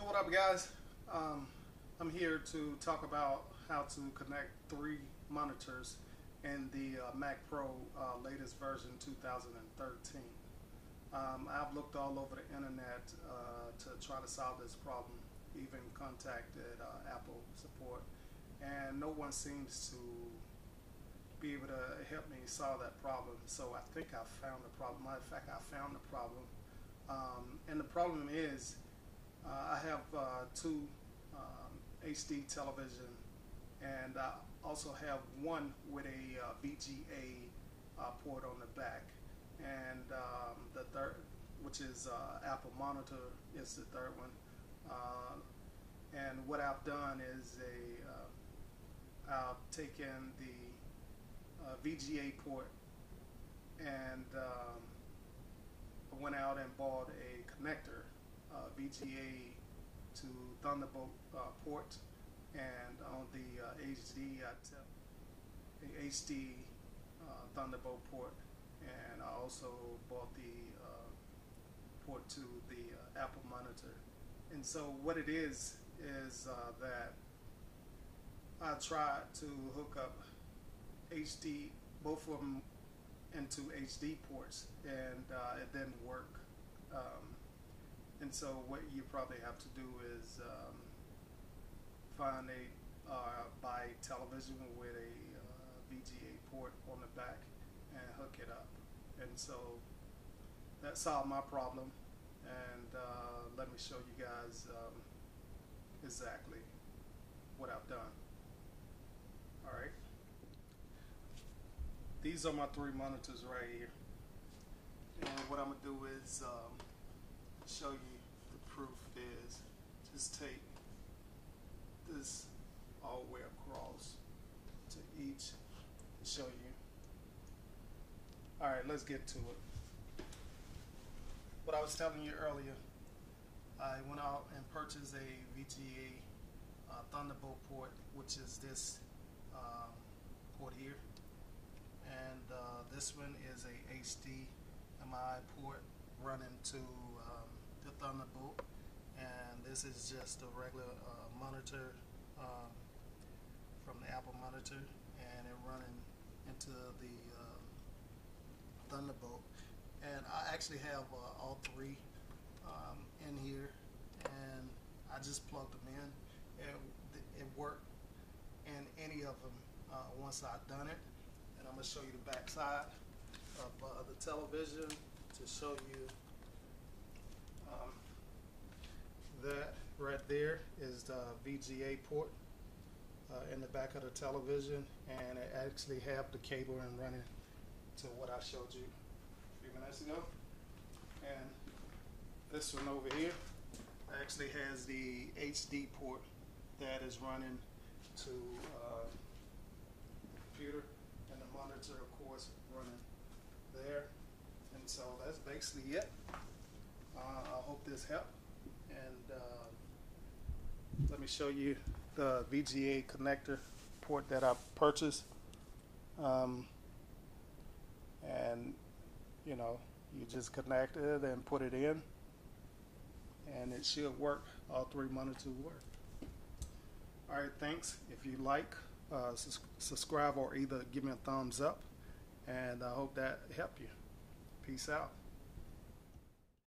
So what up guys? Um, I'm here to talk about how to connect three monitors in the uh, Mac Pro uh, latest version 2013. Um, I've looked all over the internet uh, to try to solve this problem, even contacted uh, Apple support, and no one seems to be able to help me solve that problem. So I think I found the problem. Matter of fact, I found the problem. Um, and the problem is I have uh, two um, HD television and I also have one with a uh, VGA uh, port on the back. And um, the third which is uh, Apple monitor is the third one. Uh, and what I've done is a I've taken the uh, VGA port and um, went out and bought a connector, uh, to Thunderbolt uh, port, and on the uh, HD, I a HD uh, Thunderbolt port, and I also bought the uh, port to the Apple monitor. And so what it is is that I tried to hook up HD, both of them into HD ports, and uh, it didn't work. Um, and so what you probably have to do is um, find a uh, buy television with a uh, VGA port on the back and hook it up. And so that solved my problem. And uh, let me show you guys um, exactly what I've done. All right these are my three monitors right here. And what I'm gonna do is um, show you proof is just take this all the way across to each and show you. All right, let's get to it. What I was telling you earlier, I went out and purchased a VGA uh, Thunderbolt port, which is this um, port here and uh, this one is a HDMI port running to um, the Thunderbolt this is just a regular uh, monitor um, from the Apple monitor and it running into the uh, Thunderbolt. And I actually have uh, all three um, in here and I just plugged them in. And it worked in any of them uh, once I've done it. And I'm going to show you the back side of uh, the television to show you um, that right there is the VGA port uh, in the back of the television and it actually have the cable and running to what I showed you a few minutes ago and this one over here actually has the HD port that is running to uh, computer and the monitor, of course, running there. And so that's basically it. Uh, I hope this helped. And uh, let me show you the VGA connector port that I purchased. Um, and, you know, you just connect it and put it in. And it should work. All three monitors work. All right, thanks. If you like, uh, subscribe or either give me a thumbs up. And I hope that helped you. Peace out.